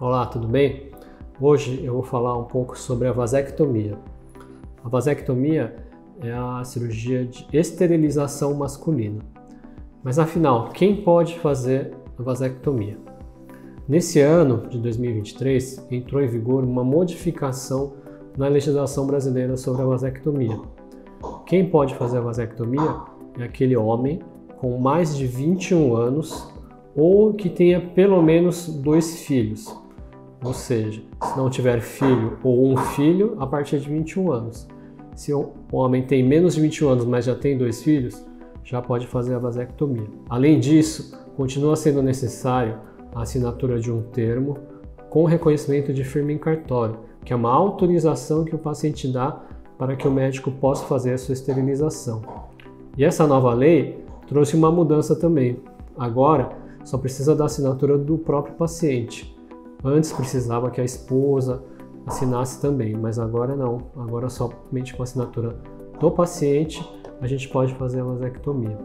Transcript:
Olá, tudo bem? Hoje eu vou falar um pouco sobre a vasectomia. A vasectomia é a cirurgia de esterilização masculina. Mas afinal, quem pode fazer a vasectomia? Nesse ano de 2023, entrou em vigor uma modificação na legislação brasileira sobre a vasectomia. Quem pode fazer a vasectomia é aquele homem com mais de 21 anos ou que tenha pelo menos dois filhos. Ou seja, se não tiver filho ou um filho, a partir de 21 anos. Se o homem tem menos de 21 anos, mas já tem dois filhos, já pode fazer a vasectomia. Além disso, continua sendo necessário a assinatura de um termo com reconhecimento de firma em cartório, que é uma autorização que o paciente dá para que o médico possa fazer a sua esterilização. E essa nova lei trouxe uma mudança também. Agora, só precisa da assinatura do próprio paciente. Antes precisava que a esposa assinasse também, mas agora não. Agora somente com a assinatura do paciente a gente pode fazer a vasectomia.